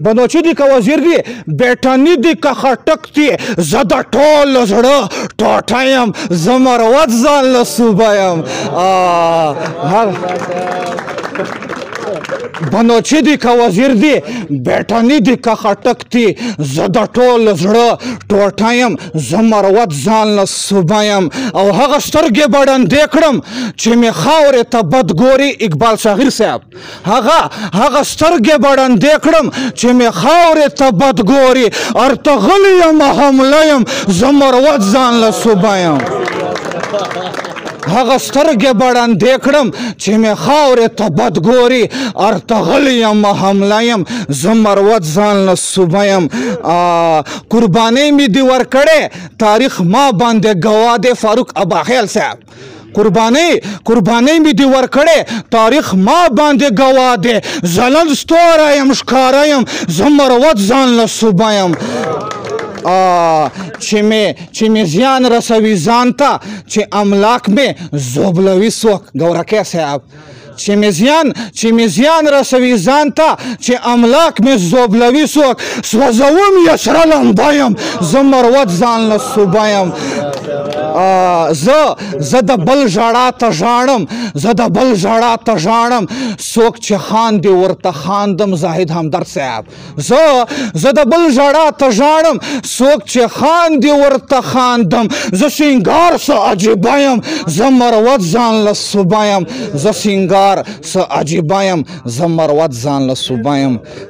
بنوچي دی که وزیر دی بیټنی دی که خټک دی زه د ټول زړه ټوټه یم زه مروت ځان له صوبه یم بنوچي دی که وزیر دی بیټنی دی که خټک دی زه د ټول زړه ټوټه یم زه مروت ځان له صوبه یم او هغه سترګې بړندې کړم چې مې خاورې ته بد ګوري اقبال شاغر صاحب هغه هغه سترګې به ړندې کړم چې مې خاورې ته بد ګوري ارته غلی یم حمله یم زه مروت ځان له صوبه یم هغه سترګې به ړندې کړم چې مې خاورې ته بد ګوري ارته غلی یم حمله یم زه مروت ځان له صوبه یم قربانۍ مې دې ورکړې تاریخ ما باندې ګواه دی فاروق اباخیل صاحب قرباني قرباني مې دی ورکړې تاریخ ما باندې ګوا دی ځلند ستوری یم ښکاره یم زه مروت ځان له صوبه یم چې مې چې مې زیان رسوي ځان ته چې املاک مې زوبلوي څوک ګورکه صاحب چې مې زیان چې مې زیان رسوي ځان ته چې املاک مې زوبلوي څوک سوځوم یې سره لمبه یم زه مروت ځان له صوبه یم زه زه د بل ژړا ته ژاړم زه د بل ژړا ته ژاړم څوک چې خاندي ورته خاندم زاهد همدرد صاحب زه زه د بل ژړا ته ژاړم څوک چې خاندي ورته خاندم زه سینګار څه عجیبه یم زه مروت ځان له صوبه یم زه سینګار څه عجیبه یم زه مروت ځان له صوبه یم